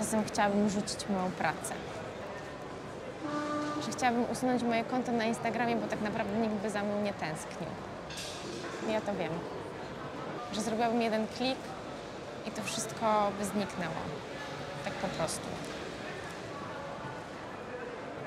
Czasem chciałabym rzucić moją pracę. Że chciałabym usunąć moje konto na Instagramie, bo tak naprawdę nikt by za mną nie tęsknił. Ja to wiem. Że zrobiłabym jeden klik i to wszystko by zniknęło. Tak po prostu.